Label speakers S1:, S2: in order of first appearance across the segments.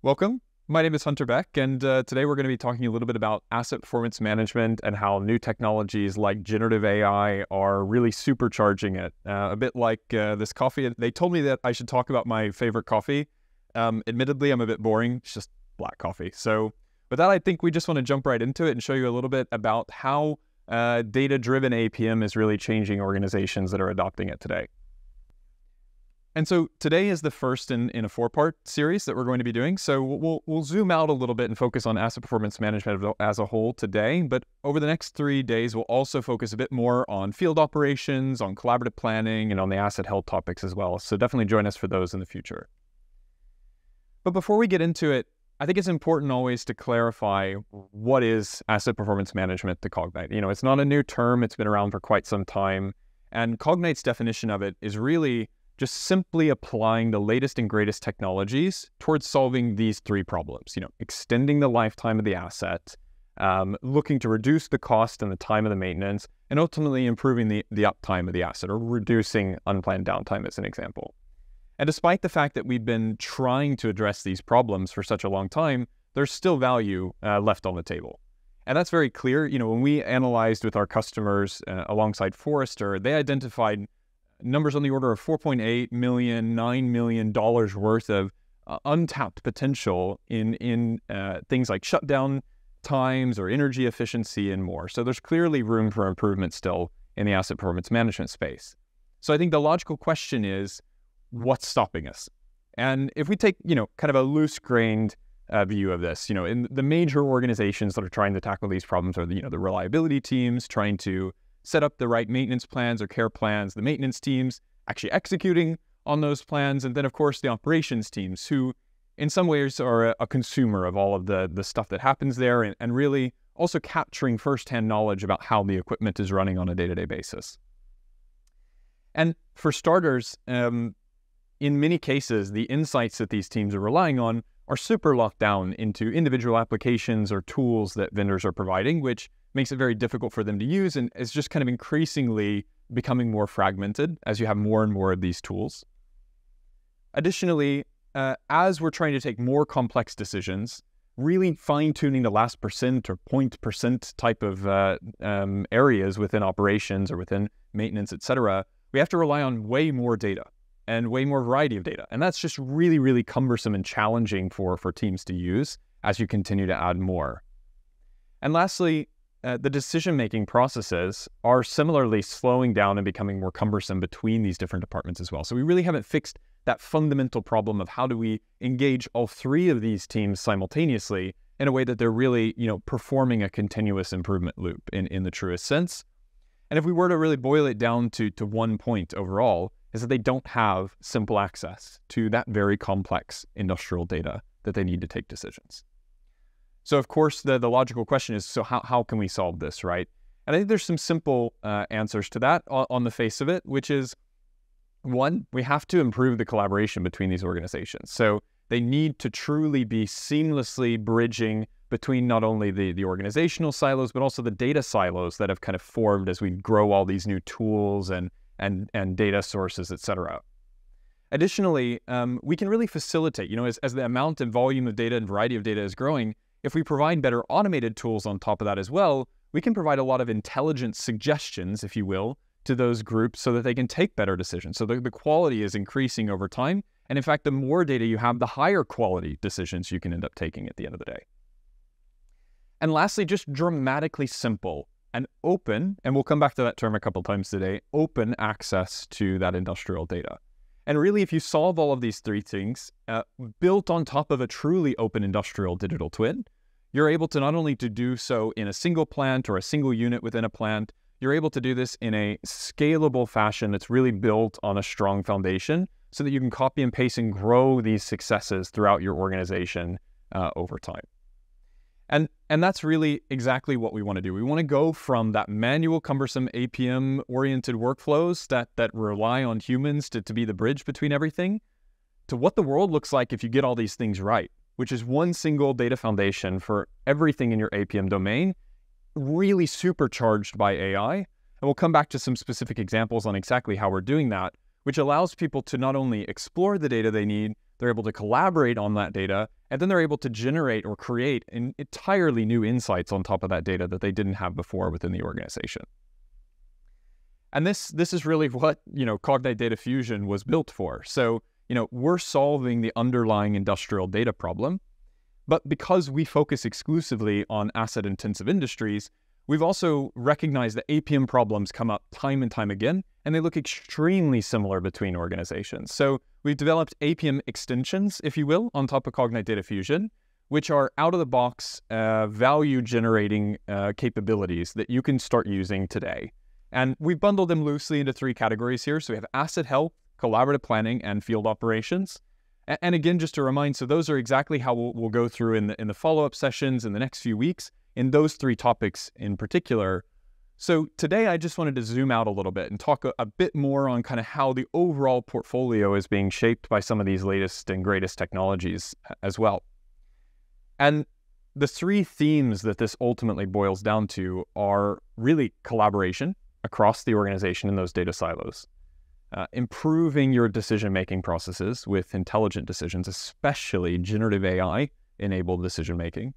S1: Welcome. My name is Hunter Beck, and uh, today we're going to be talking a little bit about asset performance management and how new technologies like generative AI are really supercharging it. Uh, a bit like uh, this coffee. They told me that I should talk about my favorite coffee. Um, admittedly, I'm a bit boring. It's just black coffee. So, with that, I think we just want to jump right into it and show you a little bit about how uh, data driven APM is really changing organizations that are adopting it today. And so today is the first in, in a four part series that we're going to be doing. So we'll, we'll zoom out a little bit and focus on asset performance management as a whole today. But over the next three days, we'll also focus a bit more on field operations, on collaborative planning, and on the asset health topics as well. So definitely join us for those in the future. But before we get into it, I think it's important always to clarify what is asset performance management to Cognite. You know, it's not a new term, it's been around for quite some time. And Cognite's definition of it is really just simply applying the latest and greatest technologies towards solving these three problems. You know, extending the lifetime of the asset, um, looking to reduce the cost and the time of the maintenance, and ultimately improving the, the uptime of the asset or reducing unplanned downtime as an example. And despite the fact that we've been trying to address these problems for such a long time, there's still value uh, left on the table. And that's very clear. You know, when we analyzed with our customers uh, alongside Forrester, they identified numbers on the order of 4.8 million, 9 million dollars worth of uh, untapped potential in in uh, things like shutdown times or energy efficiency and more. So there's clearly room for improvement still in the asset performance management space. So I think the logical question is, what's stopping us? And if we take, you know, kind of a loose-grained uh, view of this, you know, in the major organizations that are trying to tackle these problems are the, you know, the reliability teams trying to set up the right maintenance plans or care plans, the maintenance teams actually executing on those plans, and then, of course, the operations teams who, in some ways, are a, a consumer of all of the, the stuff that happens there and, and really also capturing firsthand knowledge about how the equipment is running on a day to day basis. And for starters, um, in many cases, the insights that these teams are relying on are super locked down into individual applications or tools that vendors are providing, which makes it very difficult for them to use and is just kind of increasingly becoming more fragmented as you have more and more of these tools. Additionally, uh, as we're trying to take more complex decisions, really fine tuning the last percent or point percent type of uh, um, areas within operations or within maintenance, et cetera, we have to rely on way more data and way more variety of data. And that's just really, really cumbersome and challenging for, for teams to use as you continue to add more. And lastly, uh, the decision making processes are similarly slowing down and becoming more cumbersome between these different departments as well. So we really haven't fixed that fundamental problem of how do we engage all three of these teams simultaneously in a way that they're really, you know, performing a continuous improvement loop in, in the truest sense. And if we were to really boil it down to, to one point overall, is that they don't have simple access to that very complex industrial data that they need to take decisions. So of course, the, the logical question is, so how, how can we solve this, right? And I think there's some simple uh, answers to that on, on the face of it, which is one, we have to improve the collaboration between these organizations. So they need to truly be seamlessly bridging between not only the, the organizational silos, but also the data silos that have kind of formed as we grow all these new tools and, and, and data sources, et cetera. Additionally, um, we can really facilitate, you know, as, as the amount and volume of data and variety of data is growing, if we provide better automated tools on top of that as well, we can provide a lot of intelligent suggestions, if you will, to those groups so that they can take better decisions. So the, the quality is increasing over time. And in fact, the more data you have, the higher quality decisions you can end up taking at the end of the day. And lastly, just dramatically simple and open, and we'll come back to that term a couple times today, open access to that industrial data. And really, if you solve all of these three things, uh, built on top of a truly open industrial digital twin, you're able to not only to do so in a single plant or a single unit within a plant, you're able to do this in a scalable fashion that's really built on a strong foundation so that you can copy and paste and grow these successes throughout your organization uh, over time. And and that's really exactly what we want to do. We want to go from that manual, cumbersome APM oriented workflows that that rely on humans to, to be the bridge between everything to what the world looks like if you get all these things right, which is one single data foundation for everything in your APM domain, really supercharged by AI. And we'll come back to some specific examples on exactly how we're doing that, which allows people to not only explore the data they need, they're able to collaborate on that data, and then they're able to generate or create entirely new insights on top of that data that they didn't have before within the organization. And this this is really what you know Cognite Data Fusion was built for. So you know we're solving the underlying industrial data problem, but because we focus exclusively on asset intensive industries, we've also recognized that APM problems come up time and time again, and they look extremely similar between organizations. So we've developed APM extensions, if you will, on top of Cognite Data Fusion, which are out of the box uh, value generating uh, capabilities that you can start using today. And we've bundled them loosely into three categories here. So we have asset health, collaborative planning, and field operations. And again, just to remind, so those are exactly how we'll, we'll go through in the, in the follow-up sessions in the next few weeks in those three topics in particular. So today I just wanted to zoom out a little bit and talk a, a bit more on kind of how the overall portfolio is being shaped by some of these latest and greatest technologies as well. And the three themes that this ultimately boils down to are really collaboration, across the organization in those data silos. Uh, improving your decision making processes with intelligent decisions, especially generative AI enabled decision making.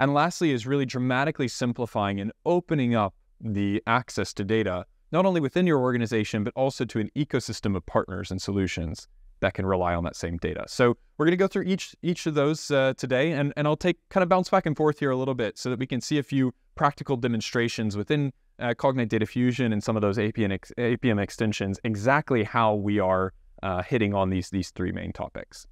S1: And lastly, is really dramatically simplifying and opening up the access to data, not only within your organization, but also to an ecosystem of partners and solutions that can rely on that same data. So we're going to go through each each of those uh, today, and, and I'll take kind of bounce back and forth here a little bit so that we can see a few practical demonstrations within uh, Cognite Data Fusion and some of those APM, ex- APM extensions exactly how we are uh, hitting on these, these three main topics.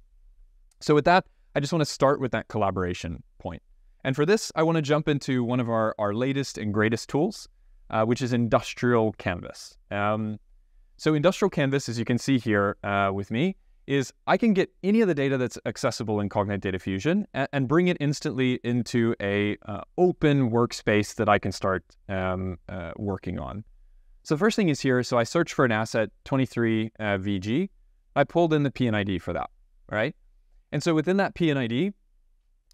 S1: So with that, I just want to start with that collaboration point. And for this, I want to jump into one of our, our latest and greatest tools, uh, which is Industrial Canvas. Um, so Industrial Canvas, as you can see here uh, with me, is I can get any of the data that's accessible in Cognite Data Fusion and, and bring it instantly into a uh, open workspace that I can start um, uh, working on. So the first thing is here, so I search for an asset 23 uh. I pulled in the P&ID for that, right? And so within that P&ID,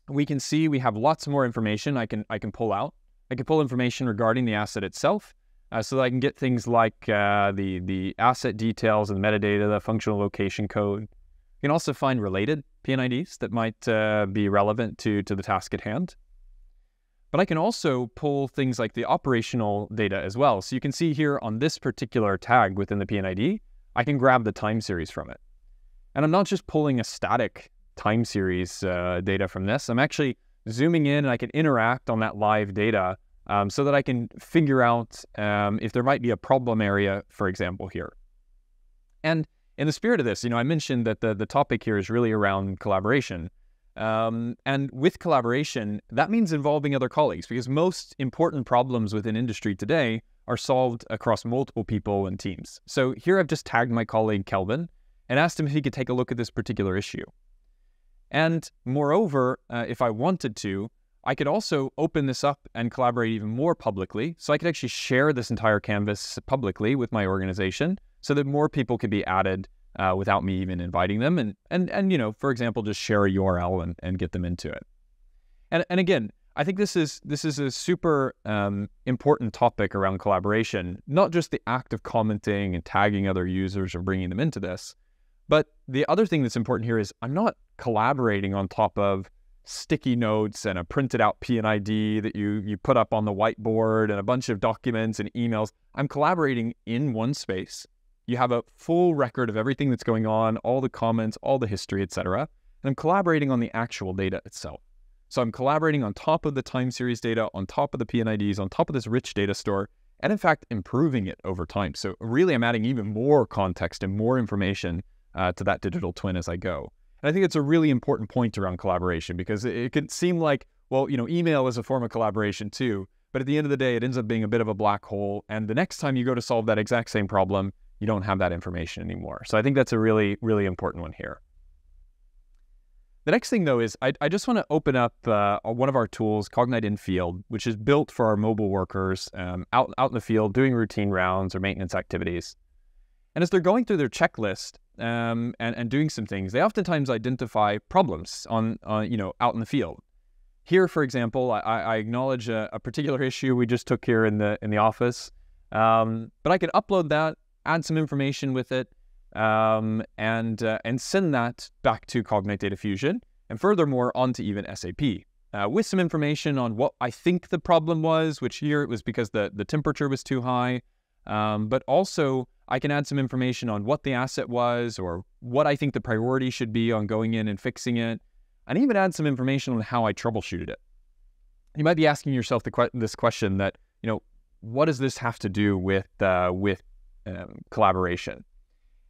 S1: we can see we have lots more information I can I can pull out. I can pull information regarding the asset itself uh, so that I can get things like uh, the, the asset details and metadata, the functional location code. You can also find related P&IDs that might uh, be relevant to, to the task at hand. But I can also pull things like the operational data as well. So you can see here on this particular tag within the P&ID, I can grab the time series from it. And I'm not just pulling a static time series uh, data from this. I'm actually zooming in and I can interact on that live data um, so that I can figure out um, if there might be a problem area, for example, here. And in the spirit of this, you know, I mentioned that the, the topic here is really around collaboration. Um, and with collaboration, that means involving other colleagues because most important problems within industry today are solved across multiple people and teams. So here I've just tagged my colleague Kelvin and asked him if he could take a look at this particular issue. And moreover, uh, if I wanted to, I could also open this up and collaborate even more publicly. So I could actually share this entire canvas publicly with my organization so that more people could be added uh, without me even inviting them. And, and, and, you know, for example, just share a URL and, and get them into it. And, and again, I think this is this is a super um, important topic around collaboration, not just the act of commenting and tagging other users or bringing them into this, but the other thing that's important here is I'm not collaborating on top of sticky notes and a printed out P&ID that you you put up on the whiteboard and a bunch of documents and emails. I'm collaborating in one space. You have a full record of everything that's going on, all the comments, all the history, etc. And I'm collaborating on the actual data itself. So I'm collaborating on top of the time series data, on top of the P&IDs, on top of this rich data store, and in fact improving it over time. So really, I'm adding even more context and more information uh, to that digital twin as I go. And I think it's a really important point around collaboration because it, it can seem like, well, you know, email is a form of collaboration too. But at the end of the day, it ends up being a bit of a black hole. And the next time you go to solve that exact same problem, you don't have that information anymore. So I think that's a really, really important one here. The next thing, though, is I, I just want to open up uh, one of our tools, Cognite InField, which is built for our mobile workers um, out, out in the field doing routine rounds or maintenance activities. And as they're going through their checklist, um, and, and doing some things, they oftentimes identify problems on, uh, you know, out in the field. Here, for example, I, I acknowledge a, a, particular issue we just took here in the in the office, um, but I could upload that, add some information with it, um, and uh, and send that back to Cognite Data Fusion, and furthermore onto even SAP uh, with some information on what I think the problem was, which here it was because the the temperature was too high, um, but also I can add some information on what the asset was or what I think the priority should be on going in and fixing it, and even add some information on how I troubleshooted it. You might be asking yourself que- this question that you know what does this have to do with uh, with um, collaboration?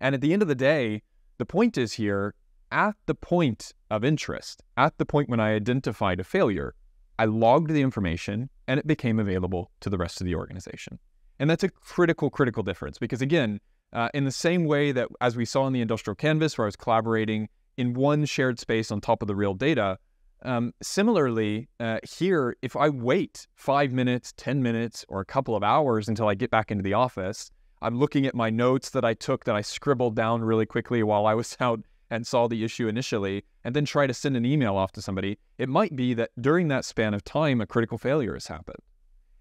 S1: And at the end of the day, the point is here at the point of interest, at the point when I identified a failure, I logged the information and it became available to the rest of the organization. And that's a critical, critical difference because, again, uh, in the same way that as we saw in the industrial canvas where I was collaborating in one shared space on top of the real data, um, similarly, uh, here, if I wait five minutes, 10 minutes, or a couple of hours until I get back into the office, I'm looking at my notes that I took that I scribbled down really quickly while I was out and saw the issue initially, and then try to send an email off to somebody. It might be that during that span of time, a critical failure has happened.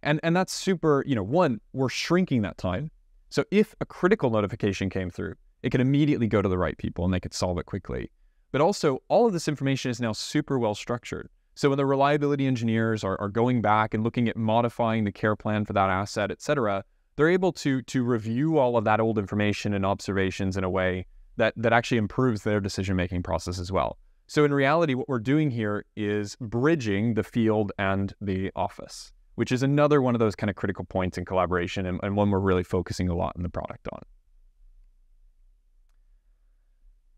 S1: And, and that's super, you know, one, we're shrinking that time. So if a critical notification came through, it could immediately go to the right people and they could solve it quickly. But also, all of this information is now super well structured. So when the reliability engineers are, are going back and looking at modifying the care plan for that asset, et cetera, they're able to to review all of that old information and observations in a way that that actually improves their decision making process as well. So in reality, what we're doing here is bridging the field and the office, which is another one of those kind of critical points in collaboration and, and one we're really focusing a lot in the product on.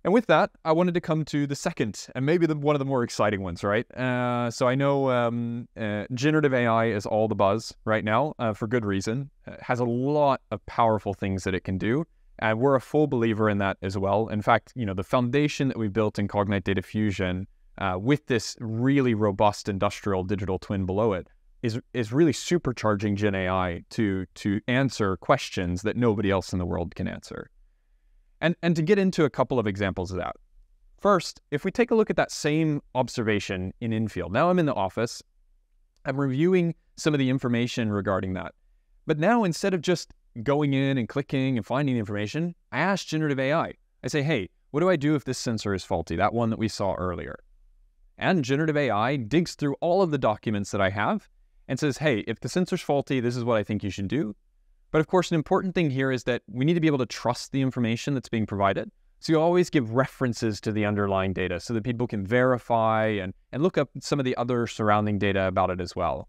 S1: And with that, I wanted to come to the second and maybe the, one of the more exciting ones, right? Uh, so I know um, uh, generative AI is all the buzz right now uh, for good reason. It has a lot of powerful things that it can do. And we're a full believer in that as well. In fact, you know, the foundation that we built in Cognite Data Fusion uh, with this really robust industrial digital twin below it is is really supercharging Gen AI to to answer questions that nobody else in the world can answer. And, and to get into a couple of examples of that. First, if we take a look at that same observation in infield, now I'm in the office, I'm reviewing some of the information regarding that. But now instead of just going in and clicking and finding the information, I ask generative AI. I say, hey, what do I do if this sensor is faulty, that one that we saw earlier? And generative AI digs through all of the documents that I have and says, hey, if the sensor's faulty, this is what I think you should do. But of course, an important thing here is that we need to be able to trust the information that's being provided. So you always give references to the underlying data so that people can verify and, and look up some of the other surrounding data about it as well.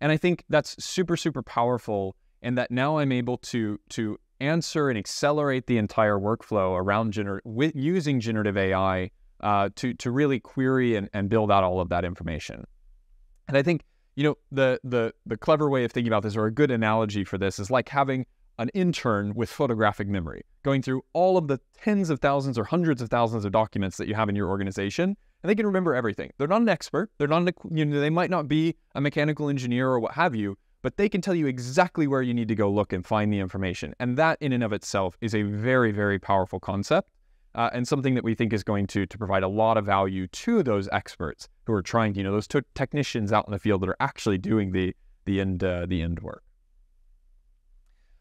S1: And I think that's super, super powerful and that now I'm able to, to answer and accelerate the entire workflow around gener- with using generative AI uh, to, to really query and, and build out all of that information. And I think you know, the the the clever way of thinking about this, or a good analogy for this, is like having an intern with photographic memory, going through all of the tens of thousands or hundreds of thousands of documents that you have in your organization, and they can remember everything. They're not an expert. They're not, you know, they might not be a mechanical engineer or what have you, but they can tell you exactly where you need to go look and find the information. And that, in and of itself, is a very, very powerful concept uh, and something that we think is going to, to provide a lot of value to those experts who are trying, you know, those t- technicians out in the field that are actually doing the, the, end, uh, the end work.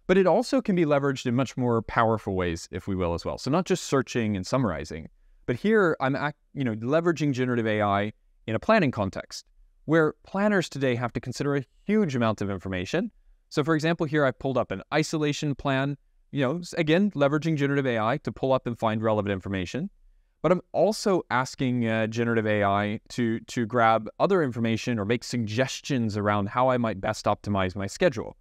S1: But it also can be leveraged in much more powerful ways, if we will, as well. So not just searching and summarizing, but here I'm, you know, leveraging generative AI in a planning context where planners today have to consider a huge amount of information. So for example, here I pulled up an isolation plan you know, again, leveraging generative AI to pull up and find relevant information. But I'm also asking uh, generative AI to to grab other information or make suggestions around how I might best optimize my schedule,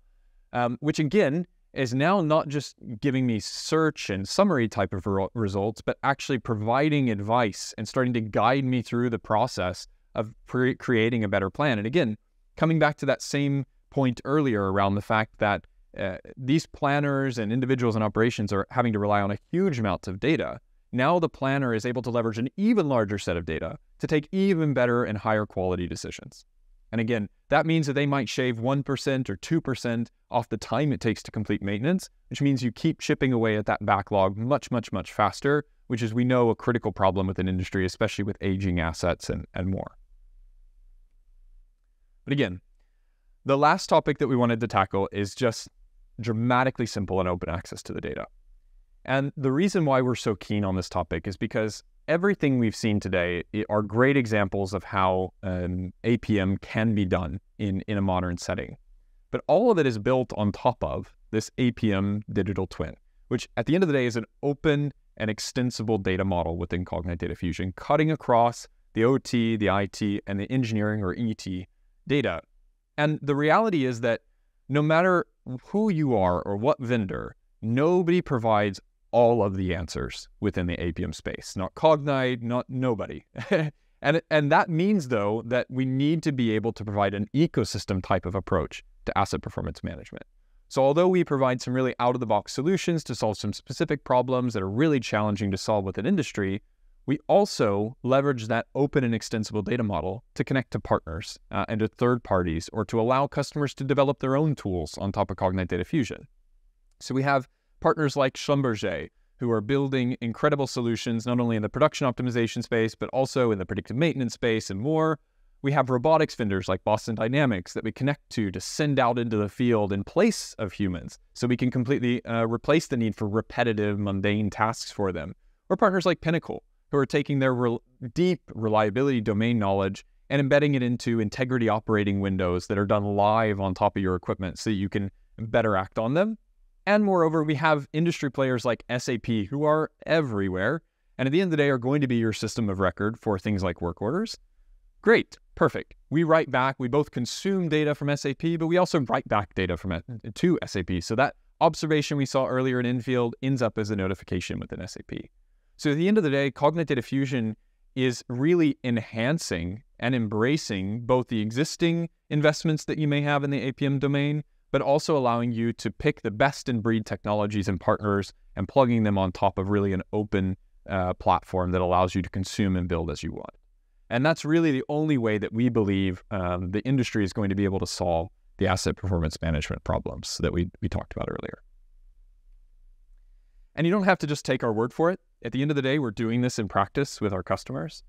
S1: um, which again is now not just giving me search and summary type of re- results, but actually providing advice and starting to guide me through the process of creating a better plan. And again, coming back to that same point earlier around the fact that uh, these planners and individuals and operations are having to rely on a huge amount of data. Now the planner is able to leverage an even larger set of data to take even better and higher quality decisions. And again, that means that they might shave 1% or 2% off the time it takes to complete maintenance, which means you keep chipping away at that backlog much, much, much faster, which is, we know, a critical problem with an industry, especially with aging assets and, and more. But again, the last topic that we wanted to tackle is just dramatically simple and open access to the data. And the reason why we're so keen on this topic is because everything we've seen today are great examples of how um, APM can be done in, in a modern setting. But all of it is built on top of this APM digital twin, which at the end of the day is an open and extensible data model within Cognite Data Fusion, cutting across the OT, the IT, and the engineering or ET data. And the reality is that no matter who you are or what vendor, nobody provides all of the answers within the APM space. Not Cognite, not nobody. and, and that means, though, that we need to be able to provide an ecosystem type of approach to asset performance management. So, although we provide some really out of the box solutions to solve some specific problems that are really challenging to solve within industry, we also leverage that open and extensible data model to connect to partners uh, and to third parties or to allow customers to develop their own tools on top of Cognite Data Fusion. So, we have partners like Schlumberger, who are building incredible solutions, not only in the production optimization space, but also in the predictive maintenance space and more. We have robotics vendors like Boston Dynamics that we connect to to send out into the field in place of humans so we can completely uh, replace the need for repetitive, mundane tasks for them. Or partners like Pinnacle, who are taking their re- deep reliability domain knowledge and embedding it into integrity operating windows that are done live on top of your equipment so you can better act on them and moreover, we have industry players like SAP who are everywhere and at the end of the day are going to be your system of record for things like work orders. Great, perfect. We write back, we both consume data from SAP, but we also write back data from it uh, to SAP. So that observation we saw earlier in Infield ends up as a notification within SAP. So at the end of the day, Cognite Data Fusion is really enhancing and embracing both the existing investments that you may have in the APM domain, but also allowing you to pick the best in breed technologies and partners and plugging them on top of really an open uh, platform that allows you to consume and build as you want. And that's really the only way that we believe um, the industry is going to be able to solve the asset performance management problems that we, we talked about earlier. And you don't have to just take our word for it. At the end of the day, we're doing this in practice with our customers.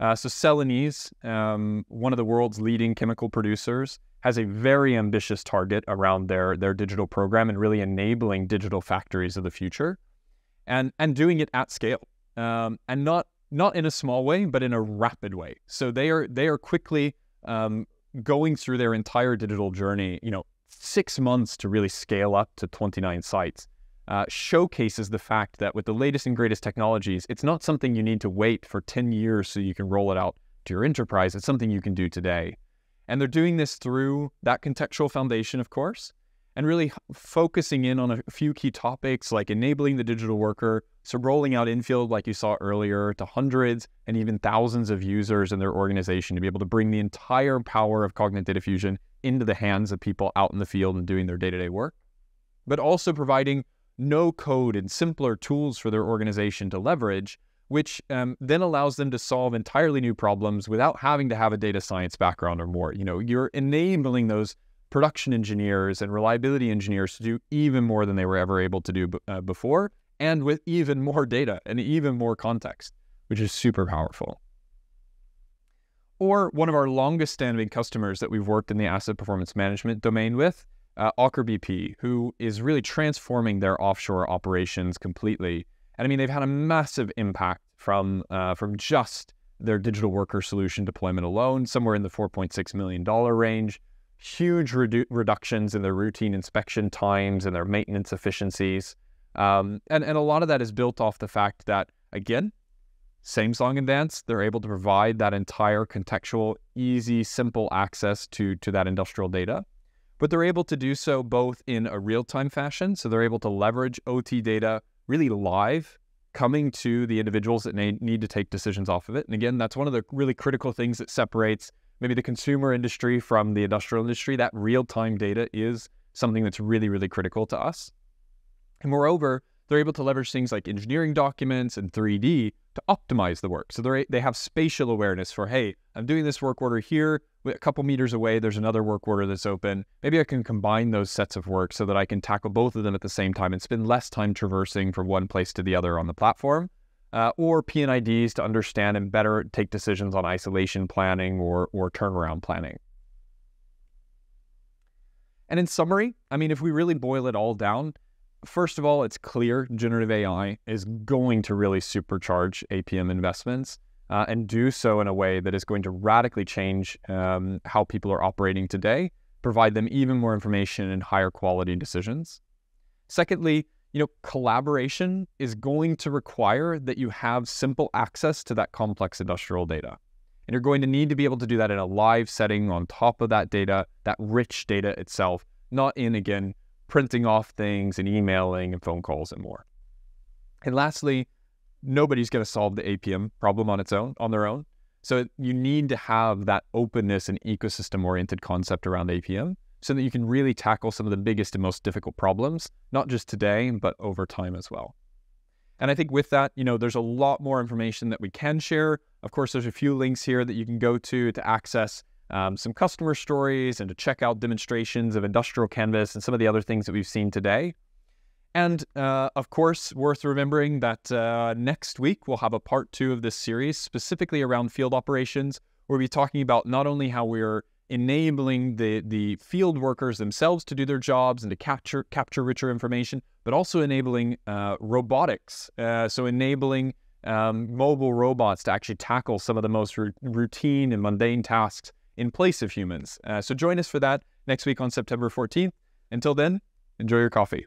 S1: Uh, so Celanese, um, one of the world's leading chemical producers, has a very ambitious target around their their digital program and really enabling digital factories of the future, and and doing it at scale, um, and not not in a small way, but in a rapid way. So they are they are quickly um, going through their entire digital journey. You know, six months to really scale up to 29 sites. Uh, showcases the fact that with the latest and greatest technologies, it's not something you need to wait for 10 years so you can roll it out to your enterprise. It's something you can do today. And they're doing this through that contextual foundation, of course, and really focusing in on a few key topics like enabling the digital worker, so rolling out Infield, like you saw earlier, to hundreds and even thousands of users in their organization to be able to bring the entire power of Cognite Data Fusion into the hands of people out in the field and doing their day to day work, but also providing no code and simpler tools for their organization to leverage which um, then allows them to solve entirely new problems without having to have a data science background or more. You know, you're enabling those production engineers and reliability engineers to do even more than they were ever able to do uh, before, and with even more data and even more context, which is super powerful. Or one of our longest standing customers that we've worked in the asset performance management domain with, uh, Aker BP, who is really transforming their offshore operations completely and I mean, they've had a massive impact from uh, from just their digital worker solution deployment alone, somewhere in the 4.6 million dollar range. Huge redu- reductions in their routine inspection times and their maintenance efficiencies, um, and and a lot of that is built off the fact that again, same song and dance. They're able to provide that entire contextual, easy, simple access to to that industrial data but they're able to do so both in a real time fashion. So they're able to leverage OT data really live coming to the individuals that need to take decisions off of it. And again, that's one of the really critical things that separates maybe the consumer industry from the industrial industry. That real time data is something that's really, really critical to us. And moreover, they're able to leverage things like engineering documents and 3D to optimize the work. So they they have spatial awareness for, hey, I'm doing this work order here. A couple meters away, there's another work order that's open. Maybe I can combine those sets of work so that I can tackle both of them at the same time and spend less time traversing from one place to the other on the platform. Uh, or P&IDs to understand and better take decisions on isolation planning or, or turnaround planning. And in summary, I mean, if we really boil it all down, first of all, it's clear generative AI is going to really supercharge APM investments uh, and do so in a way that is going to radically change um, how people are operating today, provide them even more information and higher quality decisions. Secondly, you know, collaboration is going to require that you have simple access to that complex industrial data. And you're going to need to be able to do that in a live setting on top of that data, that rich data itself, not in, again, printing off things and emailing and phone calls and more. And lastly, nobody's going to solve the APM problem on its own, on their own. So you need to have that openness and ecosystem oriented concept around APM so that you can really tackle some of the biggest and most difficult problems, not just today, but over time as well. And I think with that, you know, there's a lot more information that we can share. Of course, there's a few links here that you can go to to access um, some customer stories and to check out demonstrations of industrial canvas and some of the other things that we've seen today. And uh, of course, worth remembering that uh, next week we'll have a part two of this series specifically around field operations. We'll be talking about not only how we're enabling the, the field workers themselves to do their jobs and to capture capture richer information, but also enabling uh, robotics. Uh, so enabling um, mobile robots to actually tackle some of the most routine and mundane tasks in place of humans. Uh, so join us for that next week on September 14th. Until then, enjoy your coffee.